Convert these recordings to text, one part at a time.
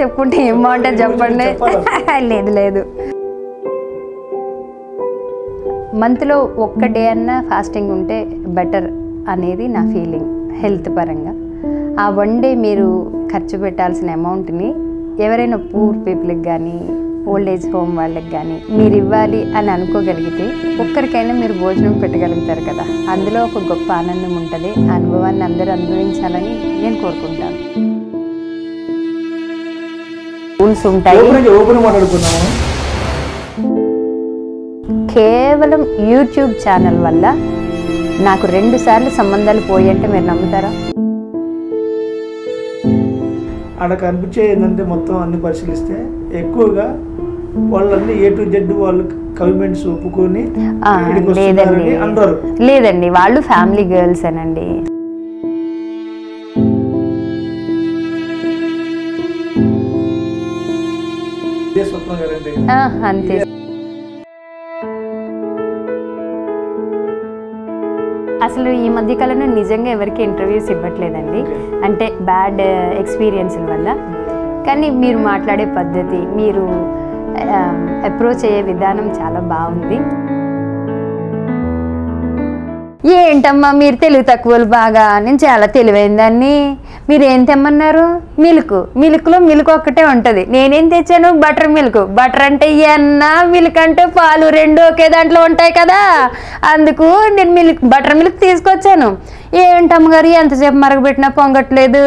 చెప్పుకుంటే ఏం బాగుంటుంది చెప్పండి? లేదు లేదు. మంత్లో ఒక్క డే అన్నా ఫాస్టింగ్ ఉంటే బెటర్ అనేది నా ఫీలింగ్ హెల్త్ పరంగా. ఆ వన్ డే మీరు ఖర్చు పెట్టాల్సిన అమౌంట్ని ఎవరైనా పూర్ పీపుల్కి కానీ ఓల్డ్ ఏజ్ హోమ్ వాళ్ళకి కానీ మీరు ఇవ్వాలి అని అనుకోగలిగితే ఒక్కరికైనా మీరు భోజనం పెట్టగలుగుతారు కదా. అందులో ఒక గొప్ప ఆనందం ఉంటుంది ఆ అనుభవాన్ని అందరూ అనుభవించాలని నేను కోరుకుంటాను. రూల్స్ ఉంటాయి. కేవలం యూట్యూబ్ ఛానల్ వల్ల నాకు రెండు సార్లు సంబంధాలు పోయి అంటే మీరు నమ్ముతారా? ఆడ కనిపించే ఏంటంటే మొత్తం అన్ని పరిశీలిస్తే ఎక్కువగా వాళ్ళన్నీ ఏ టు జెడ్ వాళ్ళు కమిట్మెంట్స్ ఒప్పుకొని లేదండి. లేదండి వాళ్ళు ఫ్యామిలీ గర్ల్స్ అనండి అంతే. అసలు ఈ మధ్య కాలంలో నిజంగా ఎవరికి ఇంటర్వ్యూస్ ఇవ్వట్లేదండి. అంటే బ్యాడ్ ఎక్స్పీరియన్స్ల వల్ల. కానీ మీరు మాట్లాడే పద్ధతి మీరు అప్రోచ్ అయ్యే విధానం చాలా బాగుంది. ఏంటమ్మా మీరు తెలుగు తక్కువలు బాగా? నేను చాలా తెలివైన దాన్ని తెమ్మన్నారు? మిల్క్. మిల్క్లో మిల్క్ ఒక్కటే ఉంటుంది. నేనేం తెచ్చాను? Butter milk. బటర్ అంటే ఎన్న మిల్క్ అంటే పాలు రెండు ఒకే దాంట్లో ఉంటాయి కదా. అందుకు నేను మిల్క్ బటర్ మిల్క్ తీసుకొచ్చాను. ఏంటమ్మ గారు ఎంతసేపు మరగబెట్టినా పొంగట్లేదు?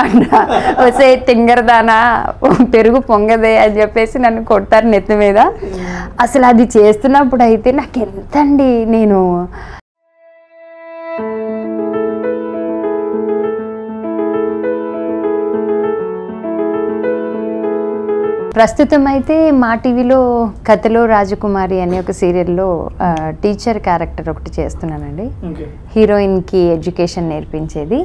అంట వసే తింగరదానా పెరుగు పొంగదే అని చెప్పేసి నన్ను కొడతారు నెత్తి మీద. అసలు అది చేస్తున్నప్పుడు అయితే నాకు ఎంతండి నేను ప్రస్తుతం అయితే మా టీవీలో కథలో రాజకుమారి అనే ఒక సీరియల్లో టీచర్ క్యారెక్టర్ ఒకటి చేస్తున్నానండి. హీరోయిన్కి ఎడ్యుకేషన్ నేర్పించేది.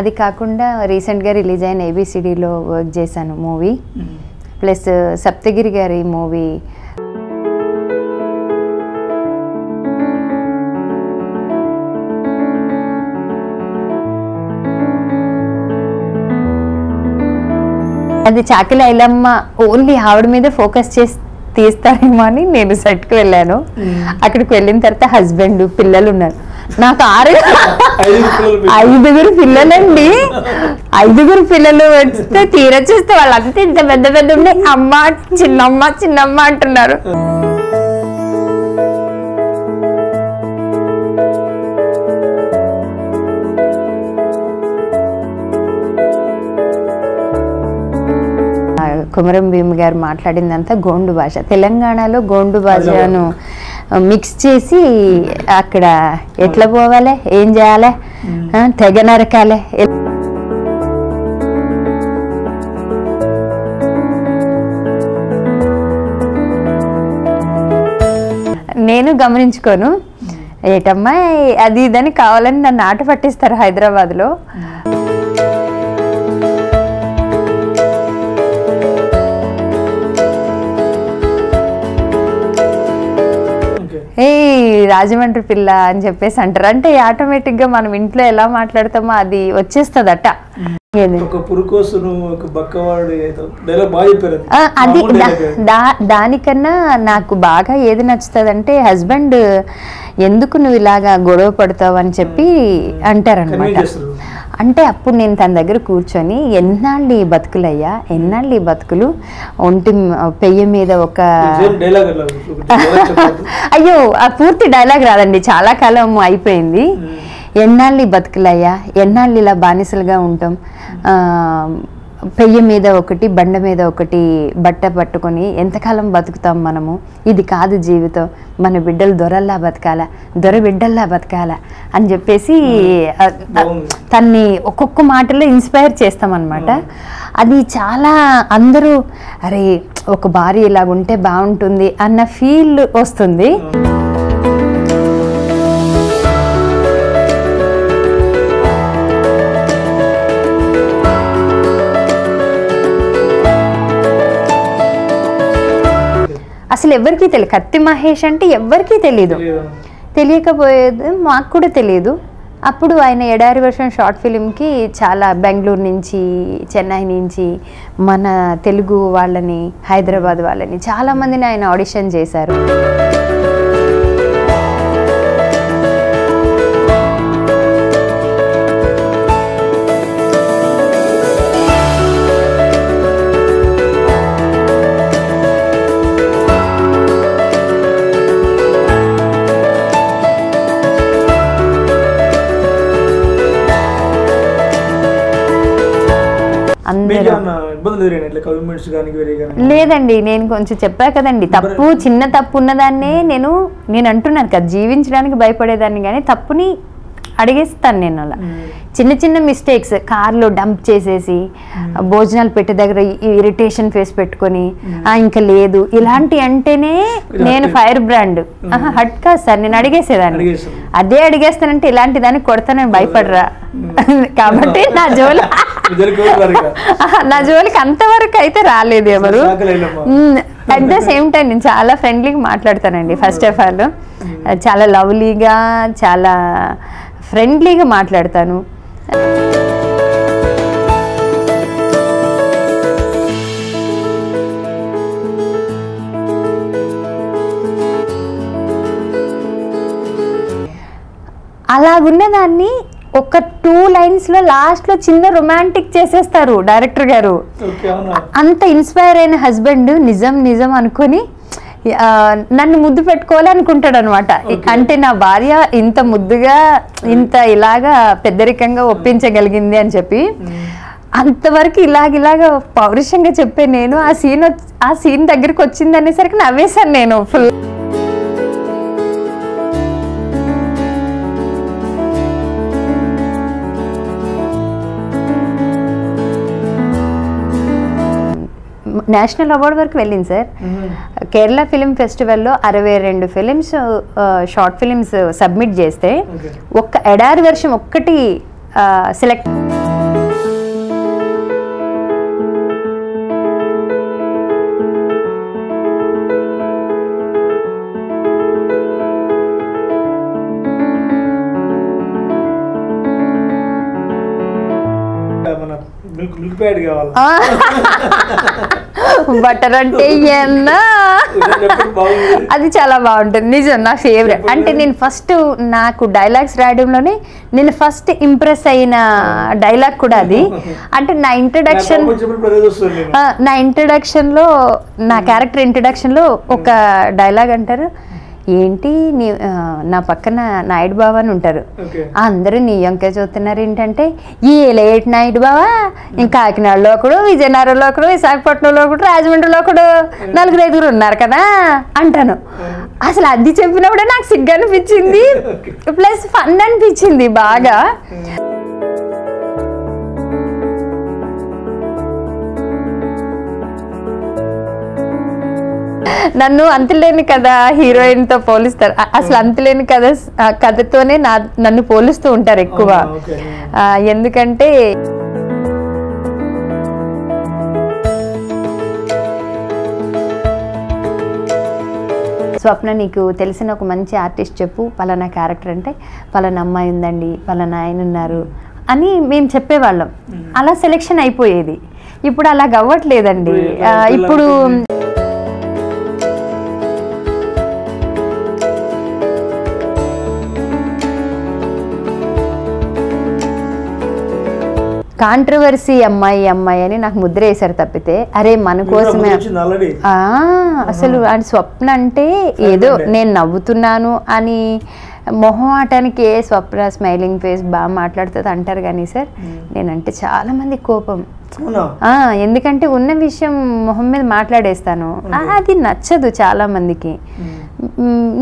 అది కాకుండా రీసెంట్గా రిలీజ్ అయిన ఏబిసిడిలో వర్క్ చేశాను movie. Plus Saptagiri garu movie అది చాకిల ఐలమ్మ ఓన్లీ ఆవిడ మీద ఫోకస్ చేసి తీస్తారేమో అని నేను సెట్కి వెళ్ళాను. అక్కడికి వెళ్ళిన తర్వాత హస్బెండ్ పిల్లలు ఉన్నారు. నాకు ఆరు ఐదుగురు పిల్లలండి. ఐదుగురు పిల్లలు వస్తే తీర చూస్తే వాళ్ళంతా ఇంత పెద్ద పెద్ద ఉన్నాయి. అమ్మ చిన్నమ్మ చిన్నమ్మ అంటున్నారు. కుమరం భీమ్ గారు మాట్లాడిందంతా గోండు భాష. తెలంగాణలో గోండు భాషను మిక్స్ చేసి అక్కడ ఎట్లా పోవాలి? ఏం చేయాలి? తెగ నరకాలి. నేను గమనించుకోను. ఏటమ్మా అది ఇదని కావాలని నన్ను ఆట పట్టిస్తారు హైదరాబాద్లో. ఏ రాజమండ్రి పిల్ల అని చెప్పేసి అంటారు. అంటే ఆటోమేటిక్గా మనం ఇంట్లో ఎలా మాట్లాడతామో అది వచ్చేస్తుందట. అది దానికన్నా నాకు బాగా ఏది నచ్చుతుంది అంటే హస్బెండ్ ఎందుకు నువ్వు ఇలాగా గొడవ పడతావు అని చెప్పి అంటారనమాట. అంటే అప్పుడు నేను తన దగ్గర కూర్చొని ఎన్నాళ్ళు ఈ బతుకులయ్యా? ఎన్నాళ్ళు ఈ బతుకులు? ఒంటి పెయ్య మీద ఒక. అయ్యో ఆ పూర్తి డైలాగ్ రాదండి. చాలా కాలం అయిపోయింది. ఎన్నాళ్ళు ఈ బతుకులయ్యా? ఎన్నాళ్ళు ఇలా బానిసలుగా ఉంటాం? పెయ్య మీద ఒకటి బండ మీద ఒకటి బట్ట పట్టుకొని ఎంతకాలం బతుకుతాం మనము? ఇది కాదు జీవితం. మన బిడ్డలు దొరల్లా బతకాల? దొర బిడ్డల్లా బతకాల? అని చెప్పేసి ఆ, బాగుంది. తన్ని ఒక్కొక్క మాటలో ఇన్స్పైర్ చేస్తామన్నమాట. అది చాలా అందరూ అరే ఒక భార్య ఇలాగ ఉంటే బాగుంటుంది అన్న ఫీల్ వస్తుంది. అసలు ఎవరికీ తెలియదు. కత్తి మహేష్ అంటే ఎవరికీ తెలియదు. తెలియకపోయేది మాకు కూడా తెలియదు అప్పుడు ఆయన ఎడారి వర్షం షార్ట్ ఫిలింకి చాలా బెంగళూరు నుంచి చెన్నై నుంచి మన తెలుగు వాళ్ళని హైదరాబాద్ వాళ్ళని చాలామందిని ఆయన ఆడిషన్ చేశారు. ఇబ్బందులు ఎదురైనా ఇట్లా కమిట్మెంట్స్ కానీ వేరే కానీ లేదండి నేను కొంచెం చెప్పా కదండి. తప్పు చిన్న తప్పు ఉన్నదాన్నే నేను నేను అంటున్నాను కదా జీవించడానికి భయపడేదాన్ని కానీ తప్పుని అడిగేస్తాను నేను అలా. చిన్న చిన్న మిస్టేక్స్ కార్లో డంప్ చేసేసి భోజనాలు పెట్టే దగ్గర ఇరిటేషన్ ఫేస్ పెట్టుకొని ఇంకా లేదు. ఇలాంటి అంటేనే నేను ఫైర్ బ్రాండ్ హట్ కాదు సార్ నేను అడిగేసేదాన్ని. అదే అడిగేస్తానంటే ఇలాంటి దానికి కొడతానని భయపడరా? కాబట్టి నా జోలి. నా జోలికి అంతవరకు అయితే రాలేదు ఎవరు. అట్ ద సేమ్ టైం నేను చాలా ఫ్రెండ్లీగా మాట్లాడతానండి ఫస్ట్ ఆఫ్ ఆల్ చాలా లవ్లీగా చాలా ఫ్రెండ్లీగా మాట్లాడతాను. అలాగున్నదాన్ని ఒక టూ లైన్స్లో లాస్ట్లో చిన్న రొమాంటిక్ చేసేస్తారు డైరెక్టర్ గారు. అంత ఇన్స్పైర్ అయిన హస్బెండ్ నిజం నిజం అనుకొని నన్ను ముద్దు పెట్టుకోవాలి అనుకుంటాడు అనమాట అంటే నా భార్య ఇంత ముద్దుగా ఇంత ఇలాగా పెద్దరికంగా ఒప్పించగలిగింది అని చెప్పి అంతవరకు ఇలాగ ఇలాగ పౌరుషంగా చెప్పే నేను ఆ సీన్ ఆ సీన్ దగ్గరికి వచ్చింది అనేసరికి నవ్వేశాను నేను ఫుల్ నేషనల్ అవార్డు వరకు వెళ్ళింది సార్. కేరళ ఫిలిం ఫెస్టివల్లో అరవై రెండు ఫిలిమ్స్ షార్ట్ ఫిలిమ్స్ సబ్మిట్ చేస్తే ఒక్క ఎడారి వర్షం ఒక్కటి సెలెక్ట్ మిల్క్ మిల్క్ ప్యాడ్ కావాలి? బటర్ అంటే అది చాలా బాగుంటుంది. నిజం నా ఫేవరెట్ అంటే నేను ఫస్ట్ నాకు డైలాగ్స్ రాయడంలోనే నేను ఫస్ట్ ఇంప్రెస్ అయిన డైలాగ్ కూడా అది. అంటే నా ఇంట్రడక్షన్ నా ఇంట్రడక్షన్లో నా క్యారెక్టర్ ఇంట్రడక్షన్లో ఒక డైలాగ్ అంటారు. ఏంటి నీ నా పక్కన నాయుడు బావ అని ఉంటారు. అందరూ నీ వంకాయ చూస్తున్నారు ఏంటంటే ఈ లేట్ నాయుడు బావా ఇంకా కాకినాడలో ఒకడు విజయనగరంలో ఒకడు విశాఖపట్నంలో ఒకడు రాజమండ్రిలో ఒకడు నలుగురు ఐదుగురు ఉన్నారు కదా అంటాను. అసలు అది చెప్పినప్పుడే నాకు సిగ్గు అనిపించింది. ప్లస్ ఫన్ అనిపించింది బాగా. నన్ను అంతులేని కథ హీరోయిన్తో పోలిస్తారు అసలు అంతులేని కథ కథతోనే నా నన్ను పోలుస్తూ ఉంటారు ఎక్కువ. ఎందుకంటే స్వప్న నీకు తెలిసిన ఒక మంచి ఆర్టిస్ట్ చెప్పు. పలానా క్యారెక్టర్ అంటే పలానా అమ్మాయి ఉందండి పలానా ఆయన ఉన్నారు అని మేము చెప్పేవాళ్ళం. అలా సెలెక్షన్ అయిపోయేది. ఇప్పుడు అలా అవ్వట్లేదండి ఇప్పుడు కాంట్రవర్సీ అమ్మాయి అమ్మాయి అని నాకు ముద్ర వేశారు తప్పితే అరే మన కోసమే. అసలు ఆ స్వప్న అంటే ఏదో. నేను నవ్వుతున్నాను అని మొహం ఆటానికి ఏ స్వప్న స్మైలింగ్ ఫేస్ బాగా మాట్లాడుతుంది అంటారు కానీ సార్ నేనంటే చాలా మంది కోపం. ఎందుకంటే ఉన్న విషయం మొహం మీద మాట్లాడేస్తాను. అది నచ్చదు చాలా మందికి.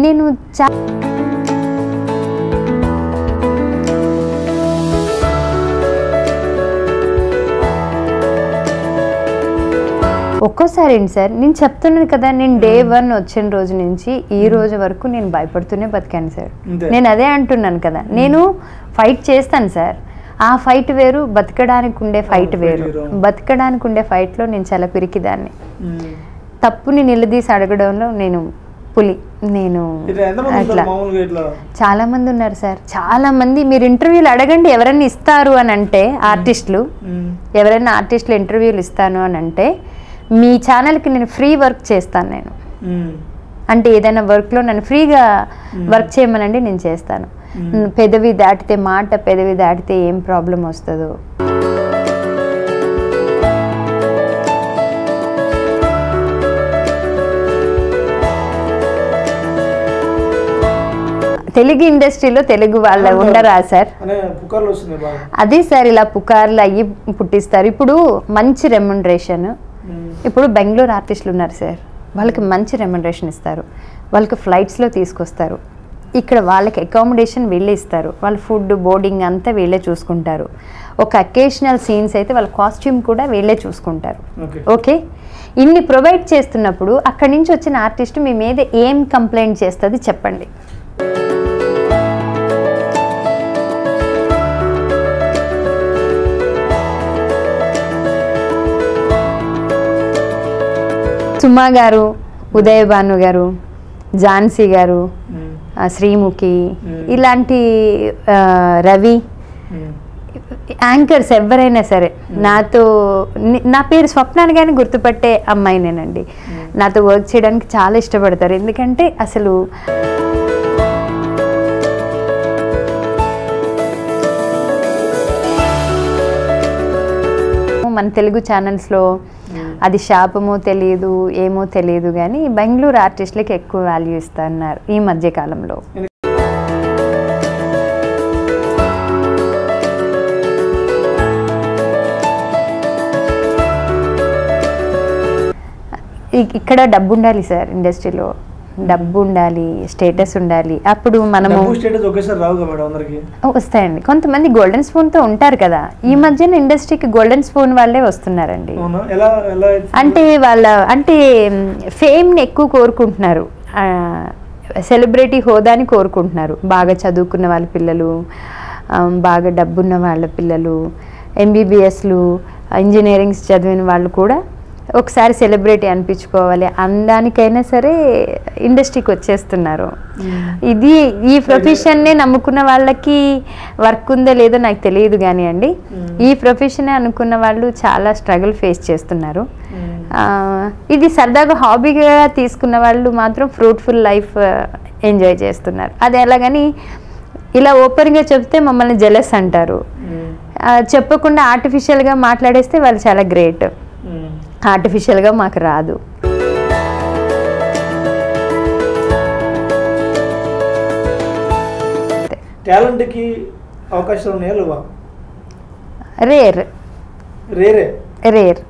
నేను చా ఒక్కోసారి ఏంటి సార్? నేను చెప్తున్నాను కదా నేను డే వన్ వచ్చిన రోజు నుంచి ఈ రోజు వరకు నేను భయపడుతూనే బతికాను సార్. నేను అదే అంటున్నాను కదా నేను ఫైట్ చేస్తాను సార్. ఆ ఫైట్ వేరు బతకడానికి ఉండే ఫైట్ వేరు. బతకడానికి ఉండే ఫైట్లో నేను చాలా పిరికిదాన్ని. తప్పుని నిలదీసి అడగడంలో నేను పులి నేను అట్లా. చాలా మంది ఉన్నారు సార్. చాలా మంది మీరు ఇంటర్వ్యూలు అడగండి ఎవరైనా ఇస్తారు అని అంటే ఆర్టిస్టులు. ఎవరైనా ఆర్టిస్టులు ఇంటర్వ్యూలు ఇస్తాను అని అంటే మీ ఛానల్కి నేను ఫ్రీ వర్క్ చేస్తాను నేను. అంటే ఏదైనా వర్క్లో నన్ను ఫ్రీగా వర్క్ చేయమనండి నేను చేస్తాను. పెదవి దాటితే మాట పెదవి దాటితే ఏం ప్రాబ్లం వస్తుందో. తెలుగు ఇండస్ట్రీలో తెలుగు వాళ్ళ ఉండరా సార్? అదే సార్ ఇలా పుకార్లు అయ్యి పుట్టిస్తారు. ఇప్పుడు మంచి రెమ్యునరేషన్ ఇప్పుడు బెంగళూరు ఆర్టిస్టులు ఉన్నారు సార్. వాళ్ళకి మంచి రెమ్యునరేషన్ ఇస్తారు. వాళ్ళకి ఫ్లైట్స్లో తీసుకొస్తారు. ఇక్కడ వాళ్ళకి అకామిడేషన్ వీళ్ళే ఇస్తారు. వాళ్ళ ఫుడ్ బోర్డింగ్ అంతా వీళ్ళే చూసుకుంటారు. ఒక అకేషనల్ సీన్స్ అయితే వాళ్ళ కాస్ట్యూమ్ కూడా వీళ్ళే చూసుకుంటారు. ఓకే. ఓకే? ఇన్ని ప్రొవైడ్ చేస్తున్నప్పుడు అక్కడి నుంచి వచ్చిన ఆర్టిస్ట్ మీ మీద ఏం కంప్లైంట్ చేస్తుంది చెప్పండి. సుమా గారు ఉదయ్ భాను గారు ఝాన్సీ గారు శ్రీముఖి. ఇలాంటి రవి యాంకర్స్ ఎవరైనా సరే నాతో ని- పేరు స్వప్నాన్ని కానీ గుర్తుపట్టే అమ్మాయినేనండి Hmm. నాతో వర్క్ చేయడానికి చాలా ఇష్టపడతారు ఎందుకంటే అసలు మన తెలుగు ఛానల్స్లో. Hmm. అది శాపమో తెలియదు ఏమో తెలియదు కానీ బెంగళూరు ఆర్టిస్టులకి ఎక్కువ వాల్యూ ఇస్తున్నారు ఈ మధ్య కాలంలో. ఇక్కడ డబ్బు ఉండాలి సార్ ఇండస్ట్రీలో. డబ్బు ఉండాలి స్టేటస్ ఉండాలి. అప్పుడు మనము వస్తాయండి. కొంతమంది గోల్డెన్ స్పూన్తో ఉంటారు కదా. ఈ మధ్యన ఇండస్ట్రీకి గోల్డెన్ స్పూన్ వాళ్ళే వస్తున్నారండి. అంటే వాళ్ళ అంటే ఫేమ్ని ఎక్కువ కోరుకుంటున్నారు. సెలబ్రిటీ హోదాని కోరుకుంటున్నారు. బాగా చదువుకున్న వాళ్ళ పిల్లలు బాగా డబ్బున్న వాళ్ళ పిల్లలు ఎంబీబీఎస్లు ఇంజనీరింగ్స్ చదివిన వాళ్ళు కూడా ఒకసారి సెలబ్రిటీ అనిపించుకోవాలి. అందానికైనా సరే ఇండస్ట్రీకి వచ్చేస్తున్నారు. ఇది ఈ ప్రొఫెషన్నే నమ్ముకున్న వాళ్ళకి వర్క్ ఉందో లేదో నాకు తెలియదు కానీ అండి. ఈ ప్రొఫెషన్ అనుకున్న వాళ్ళు చాలా స్ట్రగుల్ ఫేస్ చేస్తున్నారు. ఇది సరదాగా హాబీగా తీసుకున్న వాళ్ళు మాత్రం ఫ్రూట్ఫుల్ లైఫ్ ఎంజాయ్ చేస్తున్నారు. అది ఎలాగని ఇలా ఓపెన్గా చెప్తే మమ్మల్ని జెలస్ అంటారు. చెప్పకుండా ఆర్టిఫిషియల్గా మాట్లాడేస్తే వాళ్ళు చాలా గ్రేట్. ఆర్టిఫిషియల్గా మాకు రాదు. టాలెంట్కి అవకాశాలు ఉన్నాయా లేవా? Rare rare rare.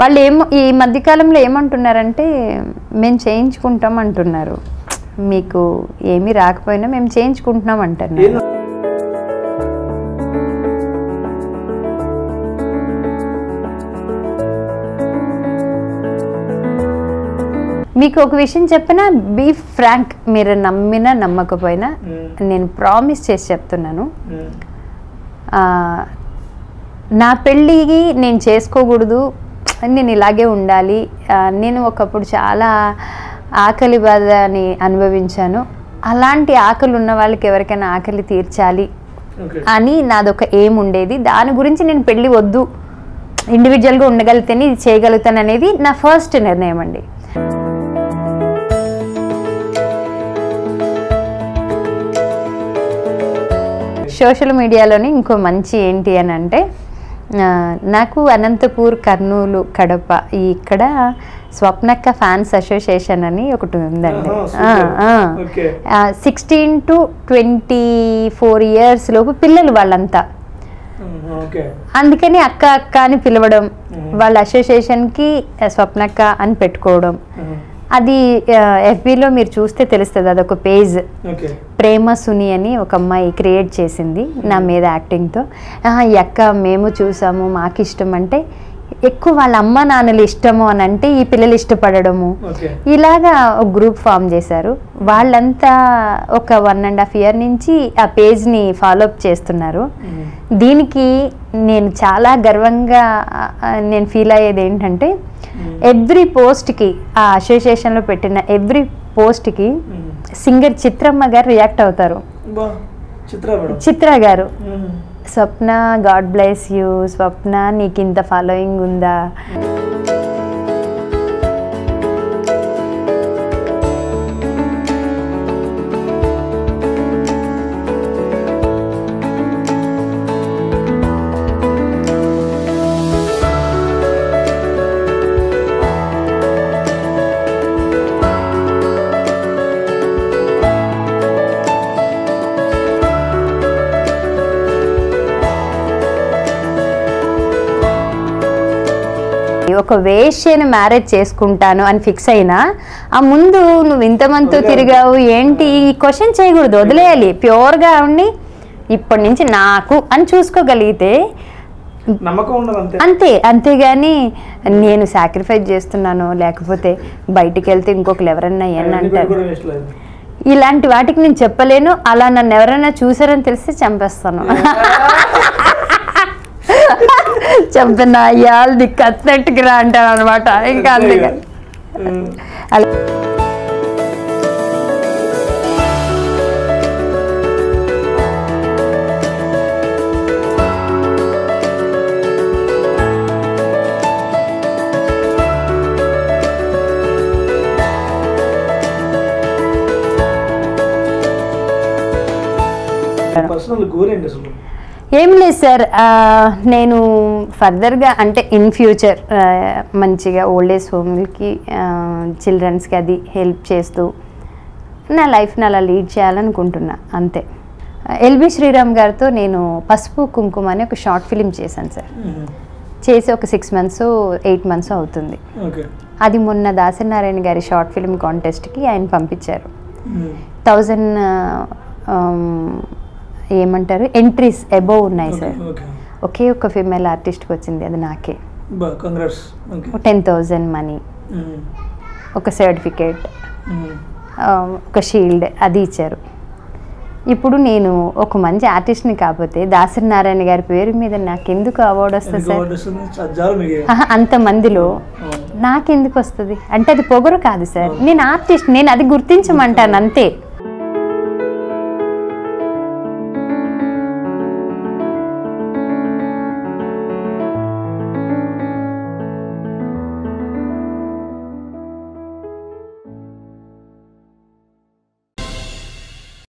వాళ్ళు ఏమో ఈ మధ్యకాలంలో ఏమంటున్నారంటే మేము చేయించుకుంటాం అంటున్నారు. మీకు ఏమీ రాకపోయినా మేము చేయించుకుంటున్నాం అంటున్నారు. మీకు ఒక విషయం చెప్పినా? బీ ఫ్రాంక్ మీరు నమ్మినా నమ్మకపోయినా నేను ప్రామిస్ చేసి చెప్తున్నాను. నా పెళ్ళికి నేను చేసుకోకూడదు. నేను ఇలాగే ఉండాలి. నేను ఒకప్పుడు చాలా ఆకలి బాధని అనుభవించాను. అలాంటి ఆకలి ఉన్న వాళ్ళకి ఎవరికైనా ఆకలి తీర్చాలి అని నాదొక ఏం ఉండేది. దాని గురించి నేను పెళ్ళి వద్దు. ఇండివిజువల్గా ఉండగలిగితేనే ఇది చేయగలుగుతాను అనేది నా ఫస్ట్ నిర్ణయం అండి. సోషల్ మీడియాలోని ఇంకో మంచి ఏంటి అని అంటే నాకు అనంతపూర్ కర్నూలు కడప ఇక్కడ స్వప్నక్క ఫ్యాన్స్ అసోసియేషన్ అని ఒకటి ఉందండి. Sixteen to twenty four years లోపు పిల్లలు వాళ్ళంతా. అందుకని అక్క అక్క అని పిలవడం. వాళ్ళ అసోసియేషన్కి స్వప్నక్క అని పెట్టుకోవడం. అది ఎఫ్బిలో మీరు చూస్తే తెలుస్తుంది అదొక పేజ్. ప్రేమ సుని అని ఒక అమ్మాయి క్రియేట్ చేసింది నా మీద యాక్టింగ్తో. "ఆహా, ఈ అక్క మేము చూసాము మాకు ఇష్టం అంటే ఎక్కువ వాళ్ళ అమ్మ నాన్నలు ఇష్టము అని అంటే ఈ పిల్లలు ఇష్టపడడము. ఓకే. ఇలాగా ఒక గ్రూప్ ఫామ్ చేశారు. వాళ్ళంతా ఒక వన్ అండ్ హాఫ్ ఇయర్ నుంచి ఆ పేజ్ని ఫాలో అప్ చేస్తున్నారు. ఉమ్, దీనికి నేను చాలా గర్వంగా నేను ఫీల్ అయ్యేది ఏంటంటే ఎవ్రీ పోస్ట్కి ఆ అసోసియేషన్లో పెట్టిన ఎవ్రీ పోస్ట్కి సింగర్ చిత్రమ్మ గారు రియాక్ట్ అవుతారు. చిత్ర గారు. Swapna God bless you Swapna నీకు ఇంత ఫాలోయింగ్ ఉందా? ఒక వేష్యను మ్యారేజ్ చేసుకుంటాను అని ఫిక్స్ అయినా ఆ ముందు నువ్వు వదిలేయాలి. తిరిగావు ఏంటి? ఈ క్వశ్చన్ చేయకూడదు వదిలేయాలి. ప్యూర్గా ఉండి ఇప్పటి నుంచి నాకు అని చూసుకోగలిగితే అంతే. అంతే అంతేగాని నేను సాక్రిఫైస్ చేస్తున్నాను లేకపోతే బయటికి వెళ్తే ఇంకొకరు ఎవరన్నా అంటారు. ఇలాంటి వాటికి నేను చెప్పలేను అలా నన్ను ఎవరైనా చూసారని తెలిస్తే చంపేస్తాను. చంపిన అయ్యాల్ది కత్తినట్టుకి రా అంటాను అనమాట ఇంకా అందుకే. అలా. పర్సనల్ గోల్ ఏంటి అసలు. ఏం లేదు సార్ నేను ఫర్దర్గా అంటే ఇన్ ఫ్యూచర్ మంచిగా ఓల్డ్ ఏజ్ హోమ్కి చిల్డ్రన్స్కి అది హెల్ప్ చేస్తూ నా లైఫ్ని అలా లీడ్ చేయాలనుకుంటున్నా అంతే. ఎల్బి శ్రీరామ్ గారితో నేను పసుపు కుంకుమ అని ఒక షార్ట్ ఫిలిం చేశాను సార్. చేసి ఒక సిక్స్ మంత్స్ ఎయిట్ మంత్స్ అవుతుంది. అది మొన్న దాసనారాయణ గారి షార్ట్ ఫిలిం కాంటెస్ట్కి ఆయన పంపించారు. థౌజండ్ ఏమంటారు? ఎంట్రీస్ అబోవ్ ఉన్నాయి సార్ ఒకే ఒక ఫీమేల్ ఆర్టిస్ట్కి వచ్చింది అది నాకే. Ten thousand money. ఒక సర్టిఫికేట్ మ్మ్. ఒక షీల్డ్ అది ఇచ్చారు. ఇప్పుడు నేను ఒక మంచి ఆర్టిస్ట్ని కాకపోతే దాసరి నారాయణ గారి పేరు మీద నాకెందుకు అవార్డు వస్తుంది సార్ అంతమందిలో అవును. నాకెందుకు వస్తుంది? అంటే అది పొగరు కాదు సార్ నేను ఆర్టిస్ట్ నేను అది గుర్తించమంటాను. అంతే.